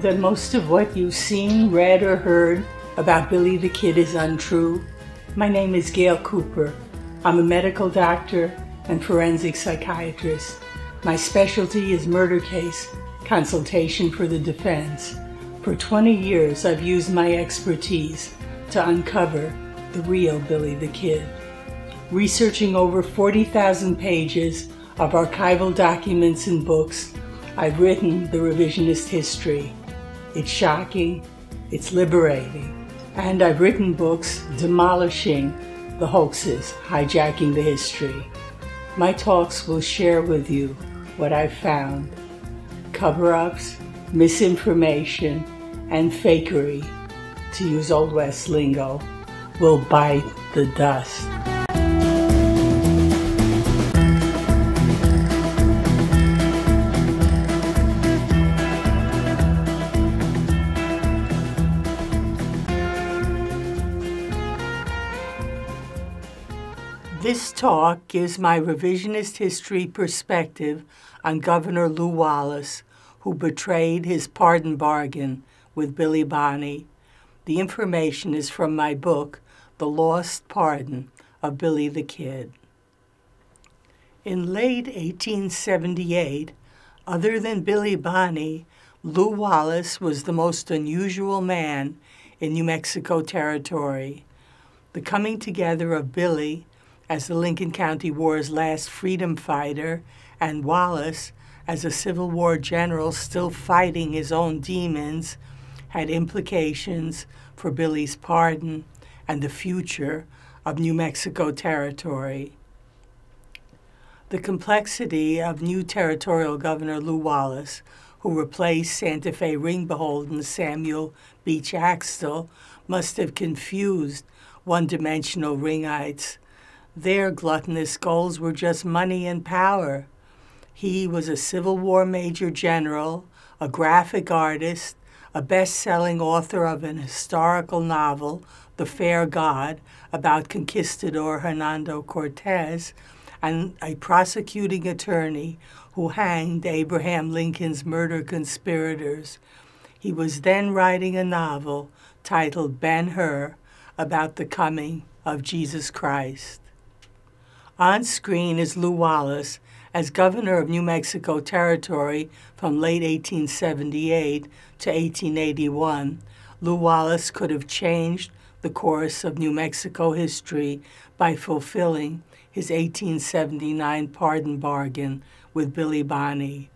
that most of what you've seen, read, or heard about Billy the Kid is untrue? My name is Gale Cooper. I'm a medical doctor and forensic psychiatrist. My specialty is murder case consultation for the defense. For 20 years, I've used my expertise to uncover the real Billy the Kid. Researching over 40,000 pages of archival documents and books, I've written the revisionist history. It's shocking, it's liberating, and I've written books demolishing the hoaxes, hijacking the history. My talks will share with you what I've found cover ups, misinformation, and fakery, to use Old West lingo, will bite the dust. This talk gives my revisionist history perspective on Governor Lew Wallace, who betrayed his pardon bargain with Billy Bonney. The information is from my book, The Lost Pardon of Billy the Kid. In late 1878, other than Billy Bonney, Lew Wallace was the most unusual man in New Mexico Territory. The coming together of Billy as the Lincoln County War's last freedom fighter and Wallace as a Civil War general still fighting his own demons had implications for Billy's pardon and the future of New Mexico Territory. The complexity of new territorial governor Lew Wallace, who replaced Santa Fe ring beholden Samuel Beach Axtell, must have confused one dimensional ringites. Their gluttonous goals were just money and power. He was a Civil War major general, a graphic artist, a best selling author of an historical novel, The Fair God, about conquistador Hernando Cortez, and a prosecuting attorney who hanged Abraham Lincoln's murder conspirators. He was then writing a novel titled Ben Hur about the coming of Jesus Christ. On screen is Lew Wallace as governor of New Mexico Territory from late 1878 to 1881. Lew Wallace could have changed the course of New Mexico history by fulfilling his 1879 pardon bargain with Billy Bonney.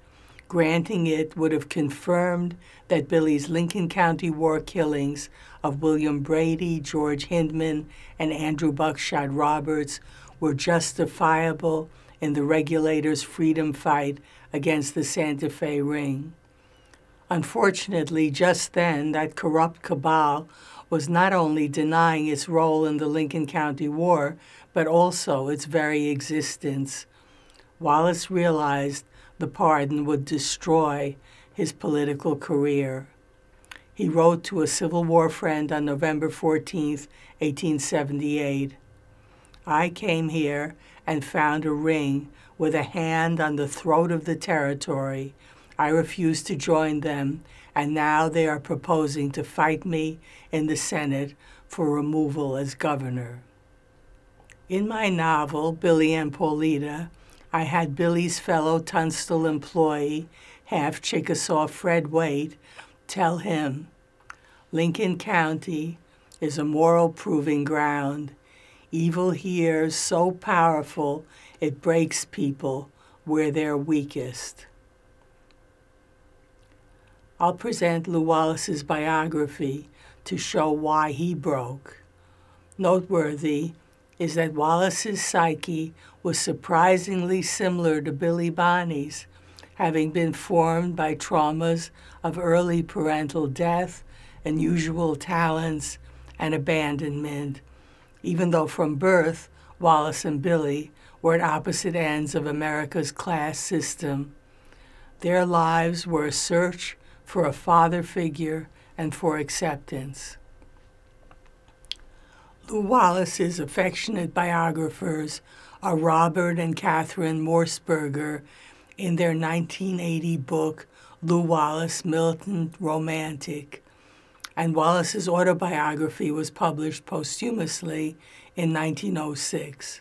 Granting it would have confirmed that Billy's Lincoln County war killings of William Brady, George Hindman, and Andrew Buckshot Roberts were justifiable in the regulators' freedom fight against the Santa Fe Ring. Unfortunately, just then, that corrupt cabal was not only denying its role in the Lincoln County War, but also its very existence. Wallace realized the pardon would destroy his political career. He wrote to a Civil War friend on November 14, 1878 I came here and found a ring with a hand on the throat of the territory. I refused to join them, and now they are proposing to fight me in the Senate for removal as governor. In my novel, Billy and Paulita, I had Billy's fellow Tunstall employee, half Chickasaw Fred Waite, tell him Lincoln County is a moral proving ground Evil here so powerful it breaks people where they're weakest. I'll present Lew Wallace's biography to show why he broke. Noteworthy is that Wallace's psyche was surprisingly similar to Billy Bonney's, having been formed by traumas of early parental death, unusual talents, and abandonment even though from birth Wallace and Billy were at opposite ends of America's class system. Their lives were a search for a father figure and for acceptance. Lew Wallace's affectionate biographers are Robert and Catherine Morsberger in their 1980 book, Lew Wallace, militant romantic, and Wallace's autobiography was published posthumously in 1906.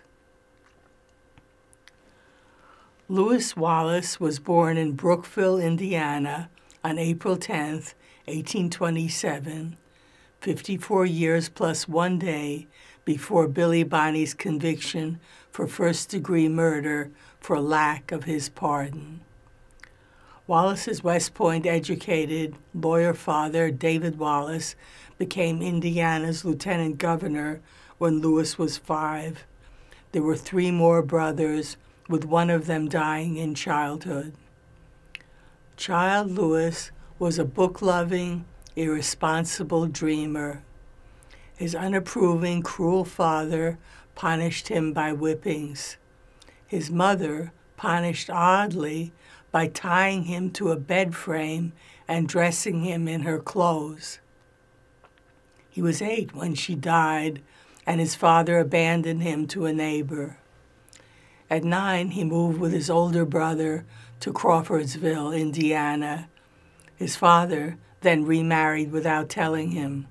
Lewis Wallace was born in Brookville, Indiana on April 10, 1827, 54 years plus one day before Billy Bonney's conviction for first degree murder for lack of his pardon. Wallace's West Point educated lawyer father, David Wallace, became Indiana's lieutenant governor when Lewis was five. There were three more brothers, with one of them dying in childhood. Child Lewis was a book loving, irresponsible dreamer. His unapproving, cruel father punished him by whippings. His mother punished oddly by tying him to a bed frame and dressing him in her clothes. He was eight when she died, and his father abandoned him to a neighbor. At nine, he moved with his older brother to Crawfordsville, Indiana. His father then remarried without telling him.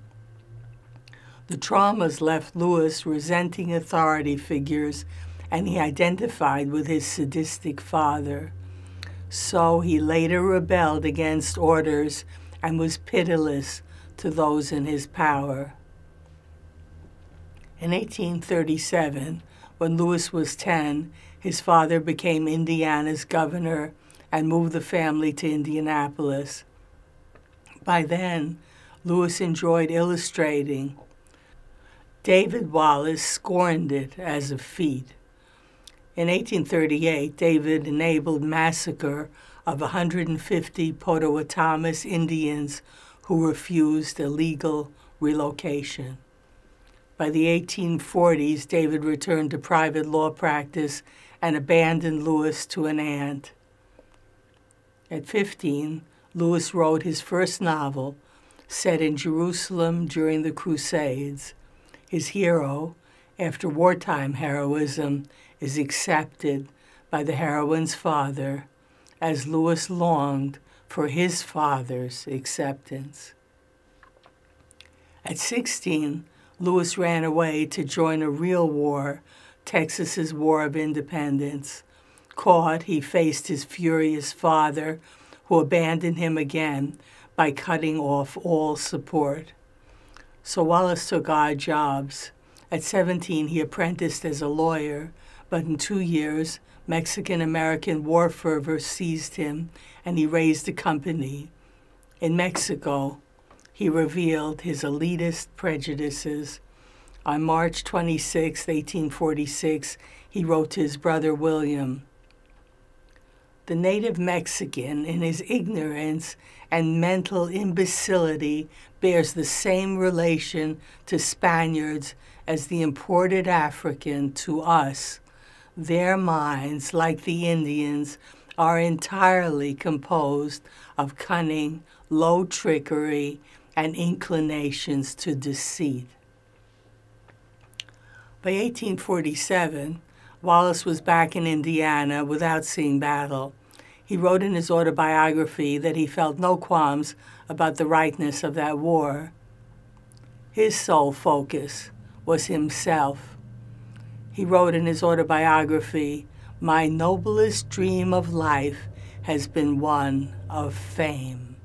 The traumas left Lewis resenting authority figures, and he identified with his sadistic father. So he later rebelled against orders and was pitiless to those in his power. In 1837, when Lewis was 10, his father became Indiana's governor and moved the family to Indianapolis. By then, Lewis enjoyed illustrating. David Wallace scorned it as a feat. In 1838, David enabled massacre of 150 Potawatomis Indians who refused a legal relocation. By the 1840s, David returned to private law practice and abandoned Lewis to an aunt. At 15, Lewis wrote his first novel, set in Jerusalem during the Crusades. His hero, after wartime heroism, is accepted by the heroine's father as Lewis longed for his father's acceptance. At 16, Lewis ran away to join a real war, Texas's War of Independence. Caught, he faced his furious father, who abandoned him again by cutting off all support. So Wallace took odd jobs. At 17, he apprenticed as a lawyer, but in two years, Mexican American war fervor seized him and he raised a company. In Mexico, he revealed his elitist prejudices. On March 26, 1846, he wrote to his brother William The native Mexican, in his ignorance and mental imbecility, bears the same relation to Spaniards as the imported African to us. Their minds, like the Indians, are entirely composed of cunning, low trickery, and inclinations to deceit. By 1847, Wallace was back in Indiana without seeing battle. He wrote in his autobiography that he felt no qualms about the rightness of that war. His sole focus was himself. He wrote in his autobiography, My noblest dream of life has been one of fame.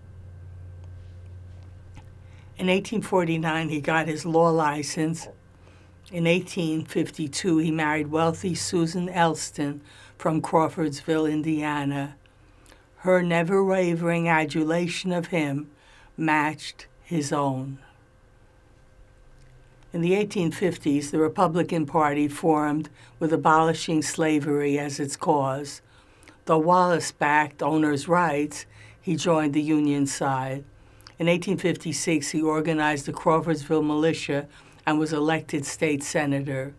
In 1849, he got his law license. In 1852, he married wealthy Susan Elston from Crawfordsville, Indiana. Her never wavering adulation of him matched his own. In the 1850s, the Republican Party formed with abolishing slavery as its cause. Though Wallace backed owners' rights, he joined the Union side. In 1856, he organized the Crawfordsville Militia and was elected state senator.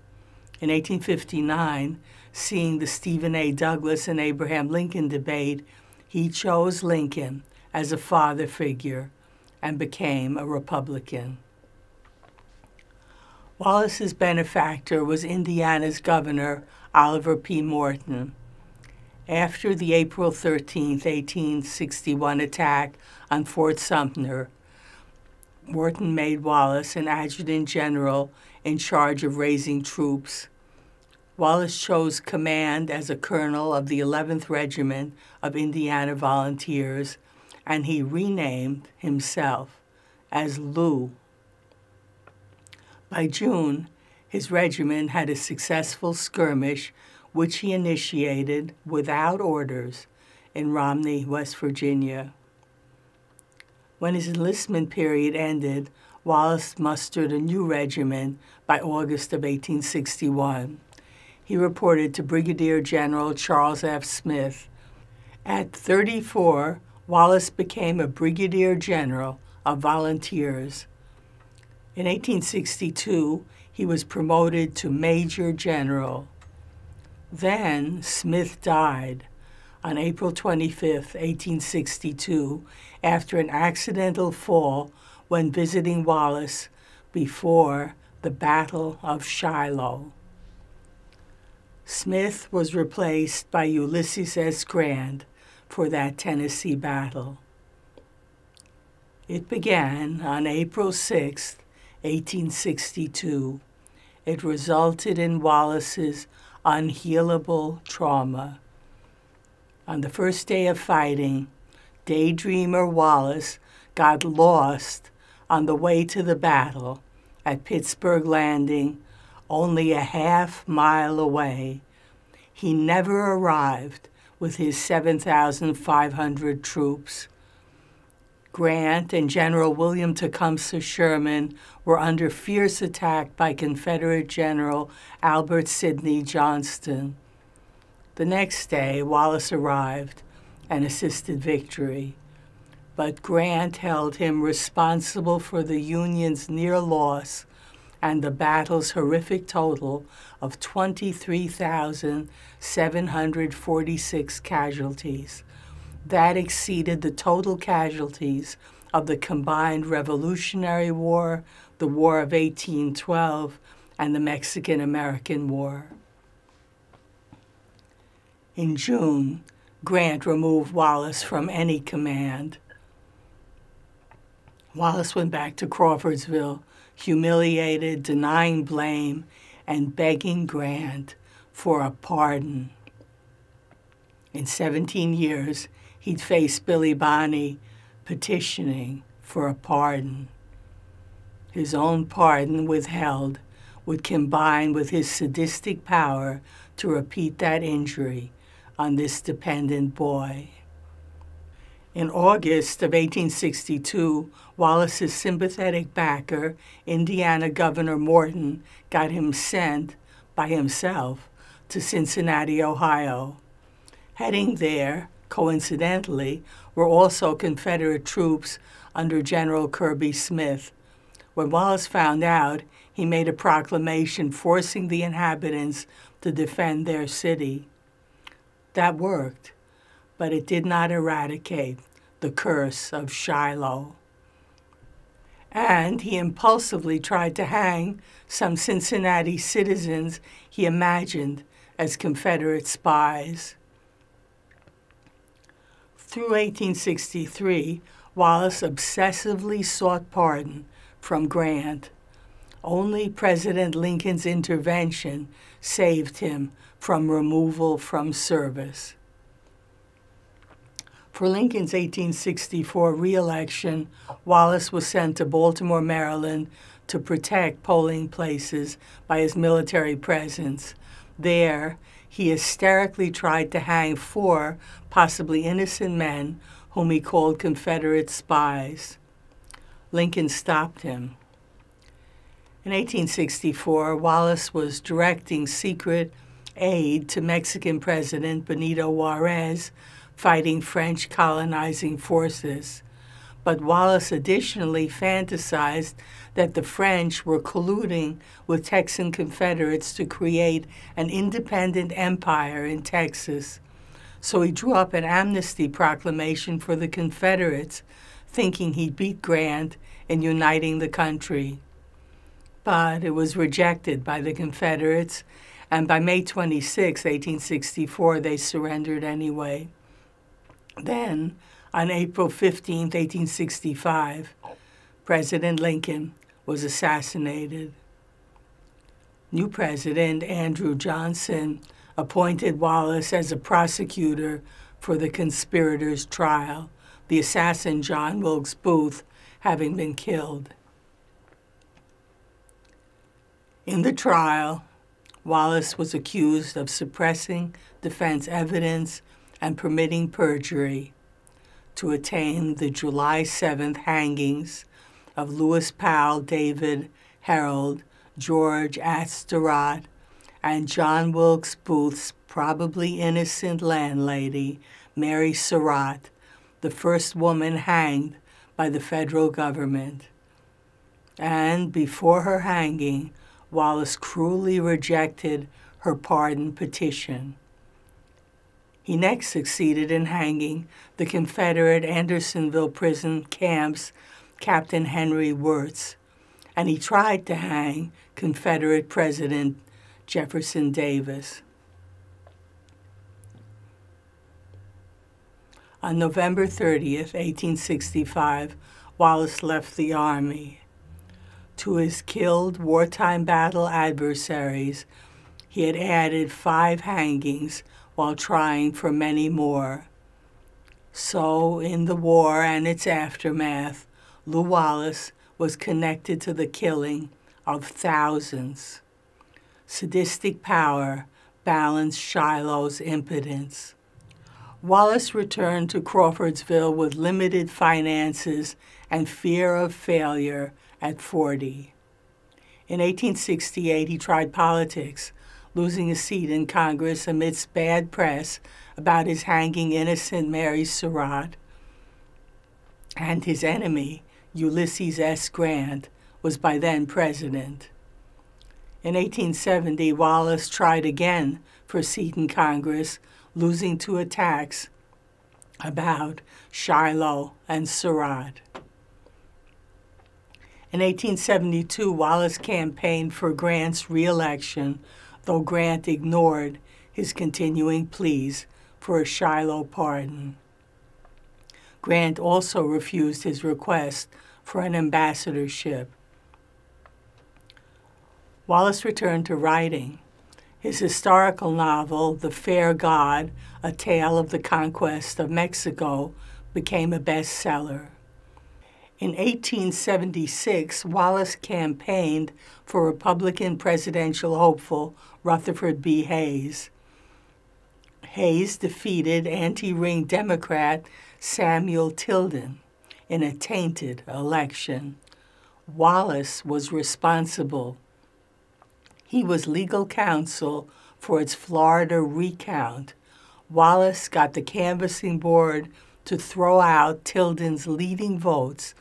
In 1859, seeing the Stephen A. Douglas and Abraham Lincoln debate, he chose Lincoln as a father figure and became a Republican. Wallace's benefactor was Indiana's governor, Oliver P. Morton. After the April 13, 1861 attack on Fort Sumter, Morton made Wallace an adjutant general in charge of raising troops. Wallace chose command as a colonel of the 11th Regiment of Indiana Volunteers, and he renamed himself as Lew. By June, his regiment had a successful skirmish, which he initiated without orders in Romney, West Virginia. When his enlistment period ended, Wallace mustered a new regiment by August of 1861. He reported to Brigadier General Charles F. Smith. At 34, Wallace became a brigadier general of volunteers. In 1862, he was promoted to major general. Then Smith died on April 25, 1862, after an accidental fall when visiting Wallace before the Battle of Shiloh. Smith was replaced by Ulysses S. Grant for that Tennessee battle. It began on April 6, 1862. It resulted in Wallace's unhealable trauma. On the first day of fighting, daydreamer Wallace got lost on the way to the battle at Pittsburg Landing, only a half mile away. He never arrived with his 7,500 troops. Grant and General William Tecumseh Sherman were under fierce attack by Confederate General Albert Sidney Johnston. The next day, Wallace arrived and assisted victory, but Grant held him responsible for the Union's near loss and the battle's horrific total of 23,746 casualties that exceeded the total casualties of the combined Revolutionary War, the War of 1812, and the Mexican American War. In June, Grant removed Wallace from any command. Wallace went back to Crawfordsville, humiliated, denying blame, and begging Grant for a pardon. In 17 years, he'd face Billy Bonney petitioning for a pardon. His own pardon withheld would combine with his sadistic power to repeat that injury on this dependent boy. In August of 1862, Wallace's sympathetic backer, Indiana Governor Morton, got him sent by himself to Cincinnati, Ohio. Heading there, coincidentally, were also Confederate troops under General Kirby Smith. When Wallace found out, he made a proclamation forcing the inhabitants to defend their city. That worked, but it did not eradicate the curse of Shiloh. And he impulsively tried to hang some Cincinnati citizens he imagined as Confederate spies. Through 1863, Wallace obsessively sought pardon from Grant. Only President Lincoln's intervention saved him from removal from service. For Lincoln's 1864 reelection, Wallace was sent to Baltimore, Maryland to protect polling places by his military presence. There, he hysterically tried to hang four possibly innocent men whom he called Confederate spies. Lincoln stopped him. In 1864, Wallace was directing secret aid to Mexican President Benito Juarez fighting French colonizing forces. But Wallace additionally fantasized that the French were colluding with Texan Confederates to create an independent empire in Texas. So he drew up an amnesty proclamation for the Confederates, thinking he'd beat Grant in uniting the country. But it was rejected by the Confederates, and by May 26, 1864, they surrendered anyway. Then, on April 15, 1865, President Lincoln was assassinated. New President Andrew Johnson appointed Wallace as a prosecutor for the conspirators' trial, the assassin John Wilkes Booth having been killed. In the trial, Wallace was accused of suppressing defense evidence and permitting perjury to attain the July 7th hangings of Lewis Powell, David Herold, George Atzerodt, and John Wilkes Booth's probably innocent landlady, Mary Surratt, the first woman hanged by the federal government. And before her hanging, Wallace cruelly rejected her pardon petition. He next succeeded in hanging the Confederate Andersonville prison camp's Captain Henry Wirz, and he tried to hang Confederate President Jefferson Davis. On November 30th, 1865, Wallace left the Army to his killed wartime battle adversaries, he had added five hangings while trying for many more. So, in the war and its aftermath, Lew Wallace was connected to the killing of thousands. Sadistic power balanced Shiloh's impotence. Wallace returned to Crawfordsville with limited finances and fear of failure at 40. In 1868, he tried politics, losing a seat in Congress amidst bad press about his hanging innocent Mary Surratt. And his enemy, Ulysses S. Grant, was by then president. In 1870, Wallace tried again for a seat in Congress, losing to attacks about Shiloh and Surratt. In 1872, Wallace campaigned for Grant's reelection, though Grant ignored his continuing pleas for a Shiloh pardon. Grant also refused his request for an ambassadorship. Wallace returned to writing. His historical novel, The Fair God, A Tale of the Conquest of Mexico, became a bestseller. In 1876, Wallace campaigned for Republican presidential hopeful Rutherford B. Hayes. Hayes defeated anti ring Democrat Samuel Tilden in a tainted election. Wallace was responsible. He was legal counsel for its Florida recount. Wallace got the canvassing board to throw out Tilden's leading votes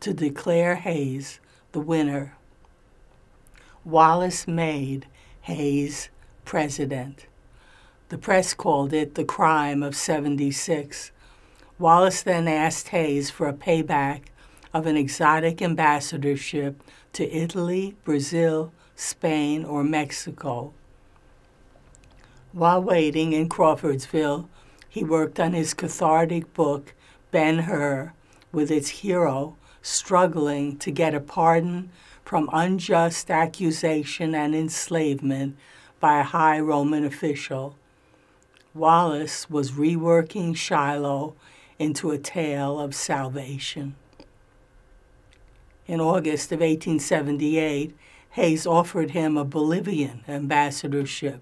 to declare Hayes the winner. Wallace made Hayes president. The press called it the crime of 76. Wallace then asked Hayes for a payback of an exotic ambassadorship to Italy, Brazil, Spain, or Mexico. While waiting in Crawfordsville, he worked on his cathartic book, Ben Hur, with its hero struggling to get a pardon from unjust accusation and enslavement by a high Roman official. Wallace was reworking Shiloh into a tale of salvation. In August of 1878, Hayes offered him a Bolivian ambassadorship.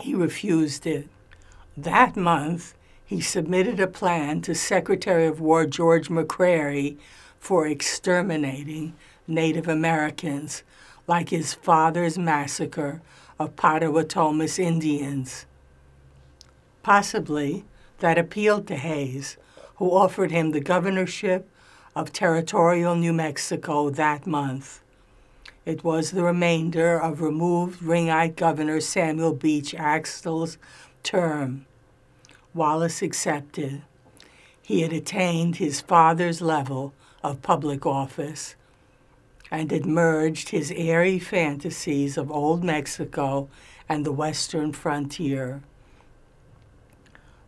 He refused it. That month, he submitted a plan to Secretary of War George McCrary for exterminating Native Americans, like his father's massacre of Potawatomis Indians. Possibly that appealed to Hayes, who offered him the governorship of territorial New Mexico that month. It was the remainder of removed Ringite Governor Samuel Beach Axtell's term. Wallace accepted. He had attained his father's level of public office. and had merged his airy fantasies of old Mexico and the western frontier.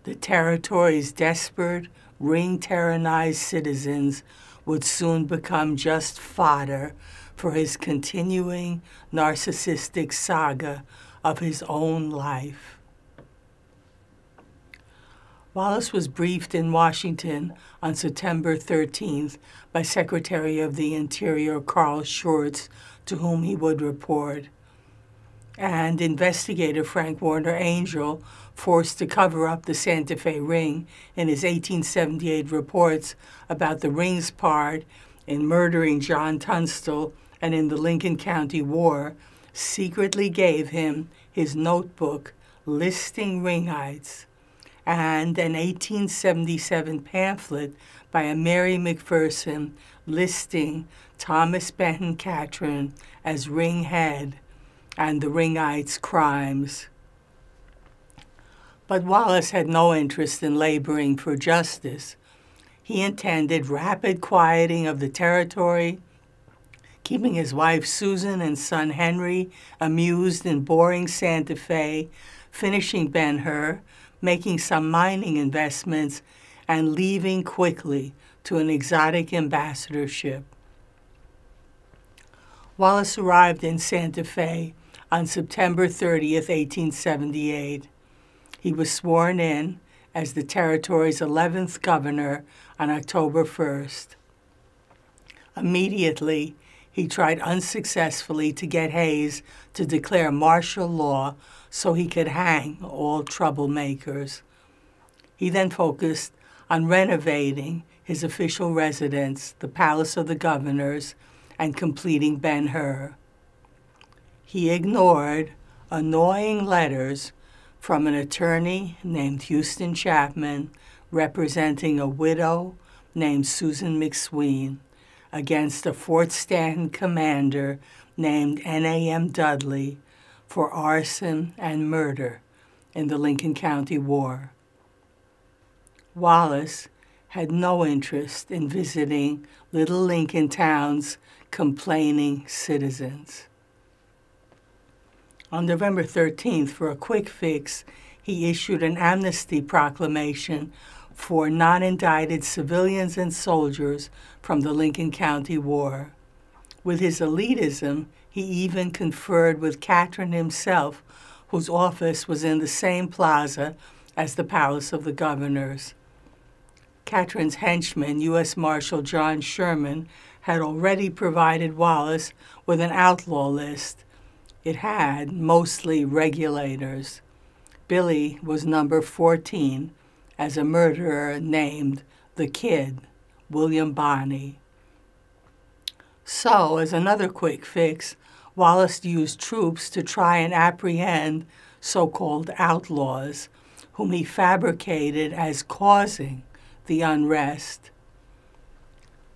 The territory's desperate, ring tyrannized citizens would soon become just fodder for his continuing narcissistic saga of his own life. Wallace was briefed in Washington on September 13th by Secretary of the Interior Carl Schurz, to whom he would report. And investigator Frank Warner Angel, forced to cover up the Santa Fe ring in his 1878 reports about the ring's part in murdering John Tunstall and in the Lincoln County War, secretly gave him his notebook listing ringites and an 1877 pamphlet by a Mary McPherson listing Thomas Benton Catron as ringhead and the ringites' crimes. But Wallace had no interest in laboring for justice. He intended rapid quieting of the territory, keeping his wife Susan and son Henry amused in boring Santa Fe, finishing Ben Hur, making some mining investments, and leaving quickly to an exotic ambassadorship. Wallace arrived in Santa Fe on September 30th, 1878. He was sworn in as the territory's 11th governor on October 1st. Immediately, he tried unsuccessfully to get Hayes to declare martial law so he could hang all troublemakers. He then focused on renovating his official residence, the Palace of the Governors, and completing Ben Hur. He ignored annoying letters from an attorney named Huston Chapman representing a widow named Susan McSween against a Fort Stanton commander named N.A.M. Dudley for arson and murder in the Lincoln County War. Wallace had no interest in visiting little Lincoln town's complaining citizens. On November 13th, for a quick fix, he issued an amnesty proclamation for non indicted civilians and soldiers from the Lincoln County War. With his elitism, he even conferred with Catron himself, whose office was in the same plaza as the Palace of the Governors. Catron's henchman, U.S. Marshal John Sherman, had already provided Wallace with an outlaw list it had mostly regulators. Billy was number 14 as a murderer named the Kid, William Bonney. So, as another quick fix, Wallace used troops to try and apprehend so called outlaws, whom he fabricated as causing the unrest.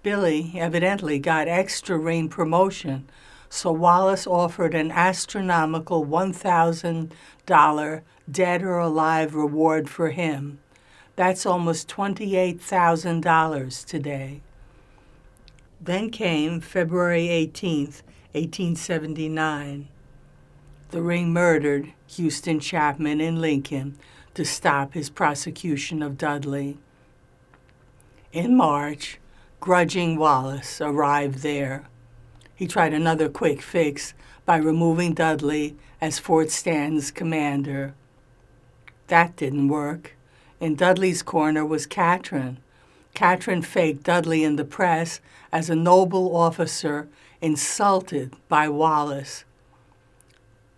Billy evidently got extra ring promotion so Wallace offered an astronomical $1,000 dead or alive reward for him. That's almost $28,000 today. Then came February 18, 1879. The ring murdered Huston Chapman in Lincoln to stop his prosecution of Dudley. In March, grudging Wallace arrived there he tried another quick fix by removing Dudley as Fort Stanton's commander. That didn't work. In Dudley's corner was Catron. Catron faked Dudley in the press as a noble officer insulted by Wallace.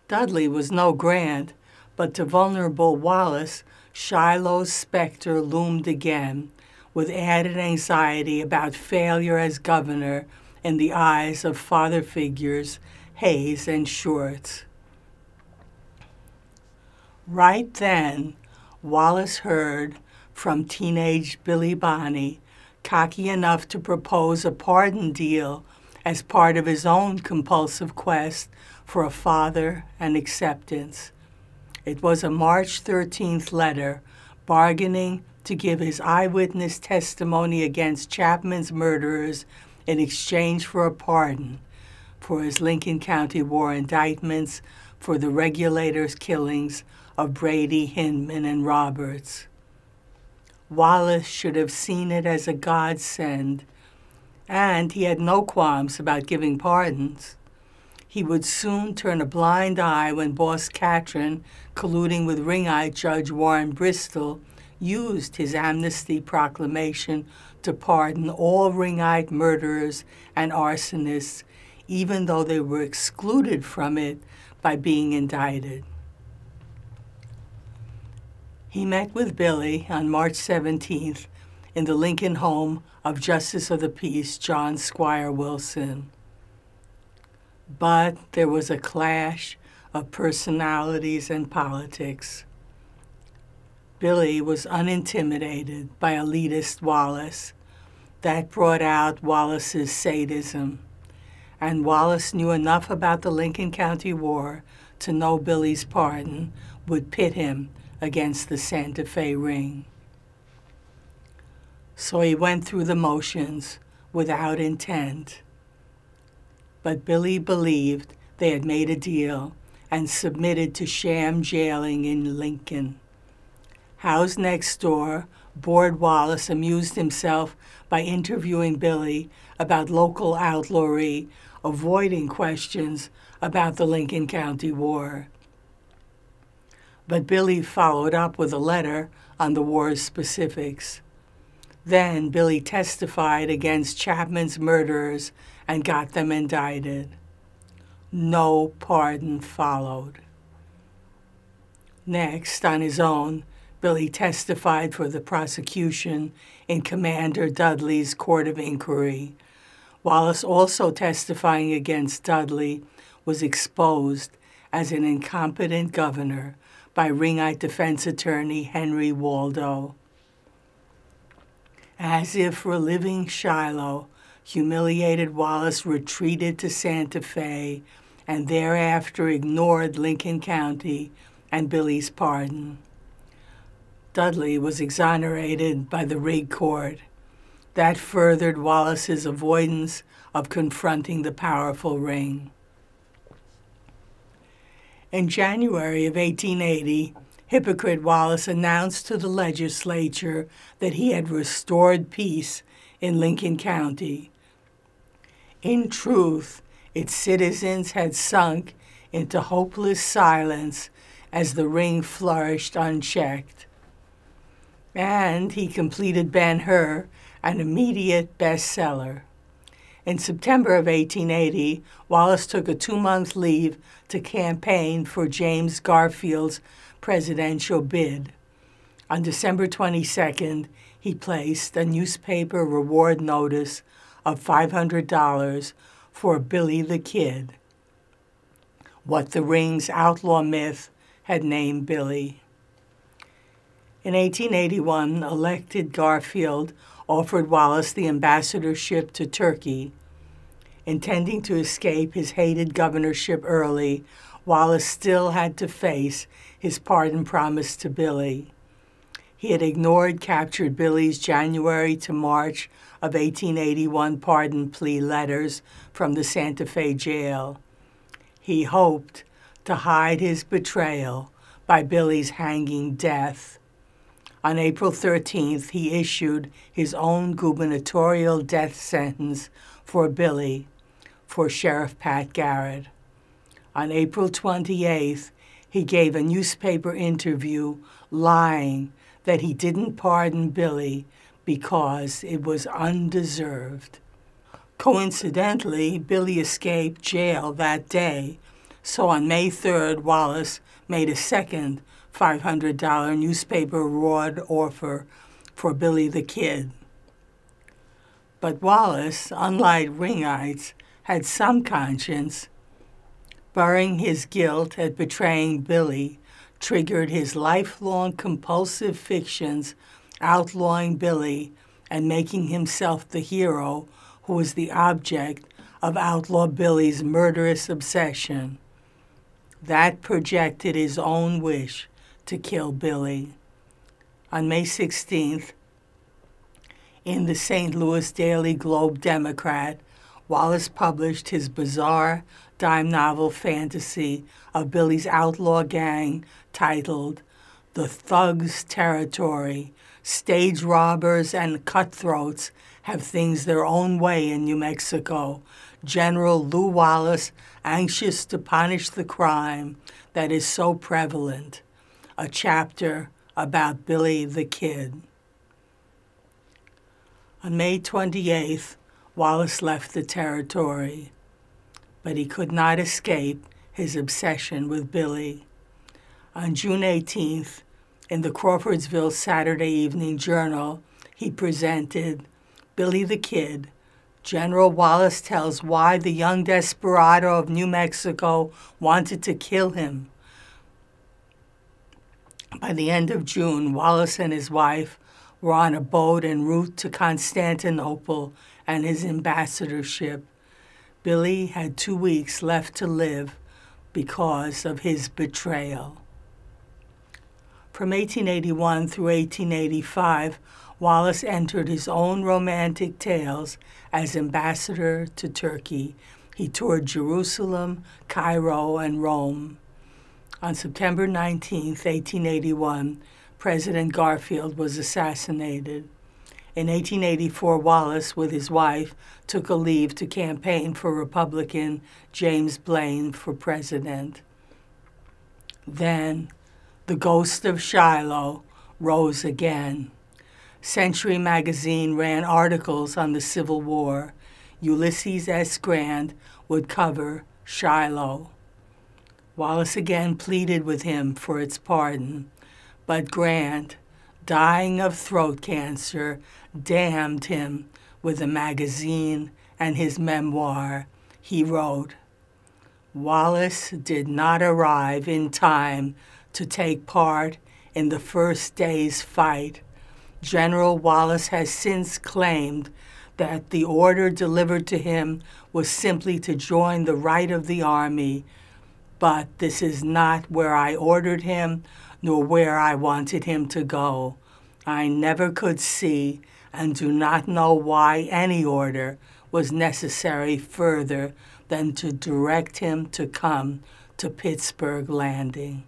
Dudley was no Grant, but to vulnerable Wallace, Shiloh's specter loomed again, with added anxiety about failure as governor in the eyes of father figures Hayes and Schurz. Right then, Wallace heard from teenage Billy Bonney, cocky enough to propose a pardon deal as part of his own compulsive quest for a father and acceptance. It was a March 13th letter bargaining to give his eyewitness testimony against Chapman's murderers in exchange for a pardon, for his Lincoln County War indictments for the regulators' killings of Brady, Hindman, and Roberts. Wallace should have seen it as a godsend, and he had no qualms about giving pardons. He would soon turn a blind eye when Boss Catron, colluding with Ringite Judge Warren Bristol, used his amnesty proclamation to pardon all Ringite murderers and arsonists, even though they were excluded from it by being indicted. He met with Billy on March 17th in the Lincoln home of Justice of the Peace John Squire Wilson. But there was a clash of personalities and politics. Billy was unintimidated by elitist Wallace. That brought out Wallace's sadism and Wallace knew enough about the Lincoln County War to know Billy's pardon would pit him against the Santa Fe ring. So he went through the motions without intent. But Billy believed they had made a deal and submitted to sham jailing in Lincoln. House next door, Bored Wallace amused himself by interviewing Billy about local outlawry avoiding questions about the Lincoln County War. But Billy followed up with a letter on the war's specifics. Then Billy testified against Chapman's murderers and got them indicted. No pardon followed. Next, on his own, Billy testified for the prosecution in Commander Dudley's court of inquiry Wallace, also testifying against Dudley, was exposed as an incompetent governor by Ringite defense attorney Henry Waldo. As if reliving Shiloh, humiliated Wallace retreated to Santa Fe and thereafter ignored Lincoln County and Billy's pardon. Dudley was exonerated by the Rig Court that furthered Wallace's avoidance of confronting the powerful ring. In January of 1880, hypocrite Wallace announced to the legislature that he had restored peace in Lincoln County. In truth, its citizens had sunk into hopeless silence as the ring flourished unchecked. And he completed Ben Hur an immediate bestseller. In September of 1880, Wallace took a two month leave to campaign for James Garfield's presidential bid. On December 22nd, he placed a newspaper reward notice of $500 for Billy the Kid, what the Ring's outlaw myth had named Billy. In 1881, elected Garfield offered Wallace the ambassadorship to Turkey. Intending to escape his hated governorship early, Wallace still had to face his pardon promise to Billy. He had ignored captured Billy's January to March of 1881 pardon plea letters from the Santa Fe jail. He hoped to hide his betrayal by Billy's hanging death. On April 13th, he issued his own gubernatorial death sentence for Billy for Sheriff Pat Garrett. On April 28th, he gave a newspaper interview lying that he didn't pardon Billy because it was undeserved. Coincidentally, Billy escaped jail that day, so on May 3rd, Wallace made a second $500 newspaper reward offer for Billy the Kid. But Wallace, unlike Ringites, had some conscience. Burying his guilt at betraying Billy triggered his lifelong compulsive fictions outlawing Billy and making himself the hero who was the object of Outlaw Billy's murderous obsession. That projected his own wish to kill Billy. On May 16th, in the St. Louis Daily Globe Democrat, Wallace published his bizarre dime novel fantasy of Billy's outlaw gang titled The Thug's Territory. Stage robbers and cutthroats have things their own way in New Mexico. General Lew Wallace, anxious to punish the crime that is so prevalent. A chapter about Billy the Kid. On May 28th, Wallace left the territory, but he could not escape his obsession with Billy. On June 18th, in the Crawfordsville Saturday Evening Journal, he presented Billy the Kid. General Wallace tells why the young desperado of New Mexico wanted to kill him. By the end of June, Wallace and his wife were on a boat en route to Constantinople and his ambassadorship. Billy had two weeks left to live because of his betrayal. From 1881 through 1885, Wallace entered his own romantic tales as ambassador to Turkey. He toured Jerusalem, Cairo, and Rome. On September 19, 1881, President Garfield was assassinated. In 1884, Wallace, with his wife, took a leave to campaign for Republican James Blaine for president. Then, the ghost of Shiloh rose again. Century magazine ran articles on the Civil War. Ulysses S. Grant would cover Shiloh. Wallace again pleaded with him for its pardon, but Grant, dying of throat cancer, damned him with a magazine and his memoir. He wrote, Wallace did not arrive in time to take part in the first day's fight. General Wallace has since claimed that the order delivered to him was simply to join the right of the army, but this is not where I ordered him nor where I wanted him to go. I never could see and do not know why any order was necessary further than to direct him to come to Pittsburg Landing.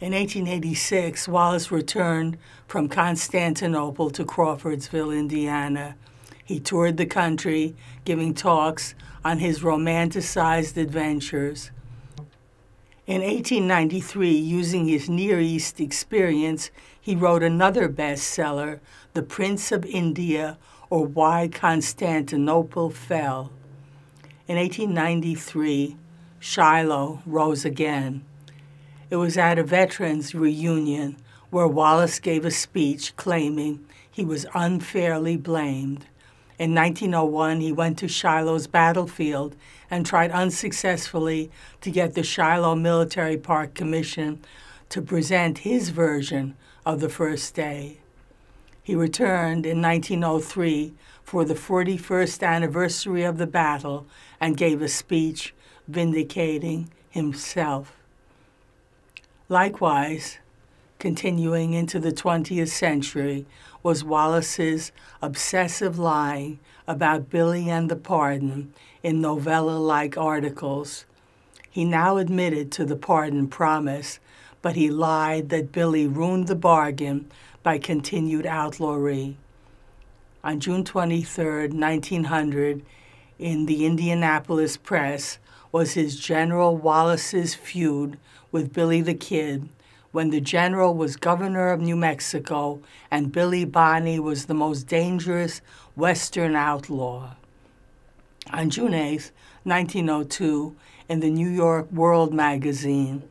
In 1886, Wallace returned from Constantinople to Crawfordsville, Indiana. He toured the country, giving talks on his romanticized adventures. In 1893, using his Near East experience, he wrote another bestseller, The Prince of India or Why Constantinople Fell. In 1893, Shiloh rose again. It was at a veterans reunion where Wallace gave a speech claiming he was unfairly blamed. In 1901, he went to Shiloh's battlefield and tried unsuccessfully to get the Shiloh Military Park Commission to present his version of the first day. He returned in 1903 for the 41st anniversary of the battle and gave a speech vindicating himself. Likewise, continuing into the 20th century, was Wallace's obsessive lying about Billy and the pardon in novella like articles. He now admitted to the pardon promise, but he lied that Billy ruined the bargain by continued outlawry. On June 23, 1900, in the Indianapolis Press, was his General Wallace's feud with Billy the Kid when the general was governor of New Mexico and Billy Bonney was the most dangerous Western outlaw. On June 8, 1902, in the New York World magazine,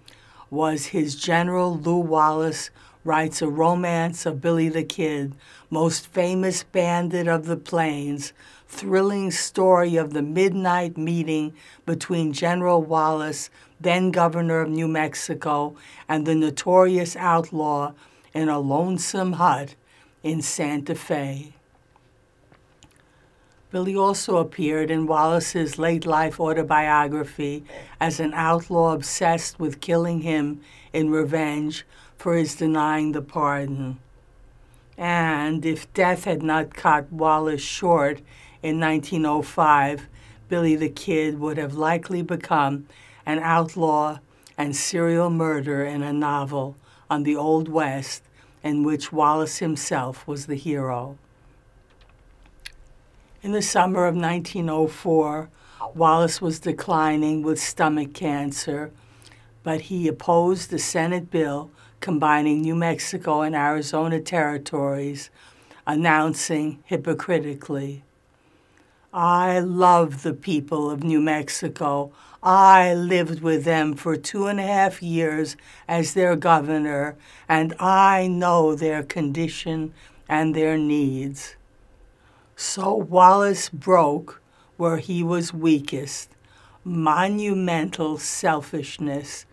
was his General Lew Wallace writes a romance of Billy the Kid, most famous bandit of the plains, thrilling story of the midnight meeting between General Wallace, then governor of New Mexico, and the notorious outlaw in a lonesome hut in Santa Fe. Billy also appeared in Wallace's late life autobiography as an outlaw obsessed with killing him in revenge for his denying the pardon. And if death had not cut Wallace short, in 1905, Billy the Kid would have likely become an outlaw and serial murderer in a novel on the Old West in which Wallace himself was the hero. In the summer of 1904, Wallace was declining with stomach cancer, but he opposed the Senate bill combining New Mexico and Arizona territories, announcing hypocritically, I love the people of New Mexico. I lived with them for two and a half years as their governor, and I know their condition and their needs. So Wallace broke where he was weakest monumental selfishness.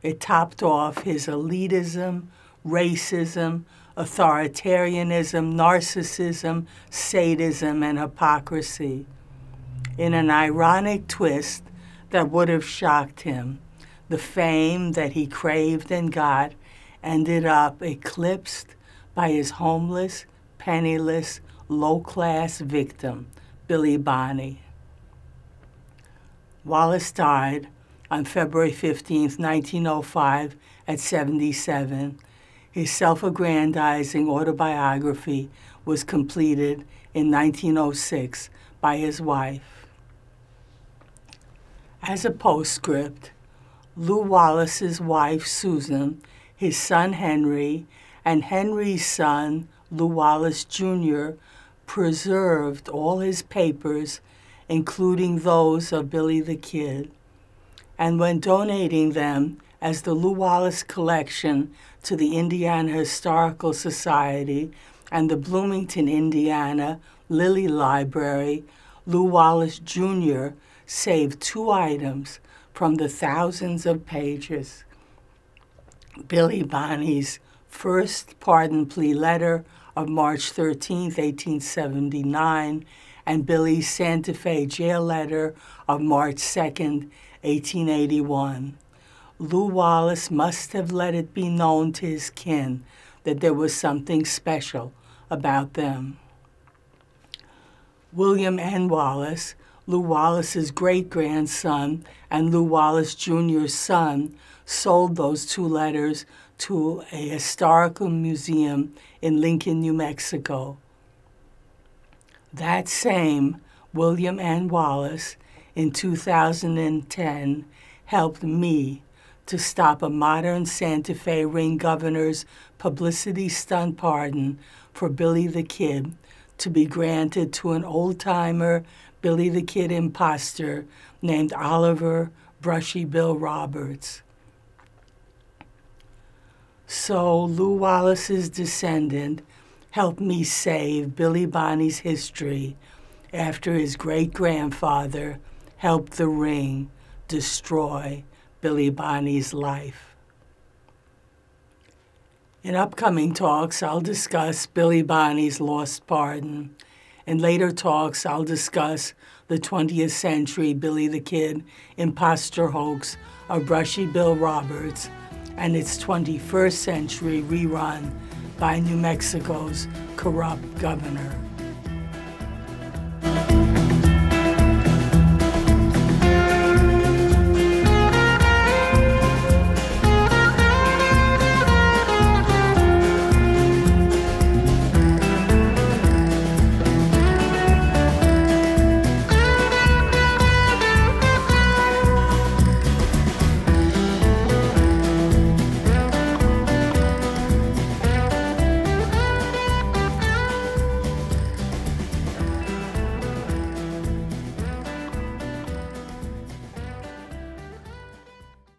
It topped off his elitism, racism, authoritarianism, narcissism, sadism, and hypocrisy. In an ironic twist that would have shocked him, the fame that he craved and got ended up eclipsed by his homeless, penniless, low class victim, Billy Bonney. Wallace died on February 15, 1905, at 77. His self aggrandizing autobiography was completed in 1906 by his wife. As a postscript, Lew Wallace's wife, Susan, his son Henry, and Henry's son, Lew Wallace Jr., preserved all his papers, including those of Billy the Kid. And when donating them as the Lew Wallace Collection to the Indiana Historical Society and the Bloomington, Indiana Lilly Library, Lew Wallace Jr. saved two items from the thousands of pages. Billy Bonney's first pardon plea letter of March 13, 1879, and Billy's Santa Fe jail letter of March 2, 1881. Lew Wallace must have let it be known to his kin that there was something special about them. William N. Wallace, Lew Wallace's great grandson and Lew Wallace Jr.'s son, sold those two letters to a historical museum in Lincoln, New Mexico. That same William N. Wallace in 2010 helped me to stop a modern Santa Fe ring governor's publicity stunt pardon for Billy the Kid to be granted to an old timer Billy the Kid impostor named Oliver Brushy Bill Roberts. So Lew Wallace's descendant helped me save Billy Bonney's history after his great grandfather helped the ring destroy Billy Bonney's life. In upcoming talks, I'll discuss Billy Bonney's lost pardon. In later talks, I'll discuss the 20th century Billy the Kid impostor hoax of Brushy Bill Roberts and its 21st century rerun by New Mexico's corrupt governor.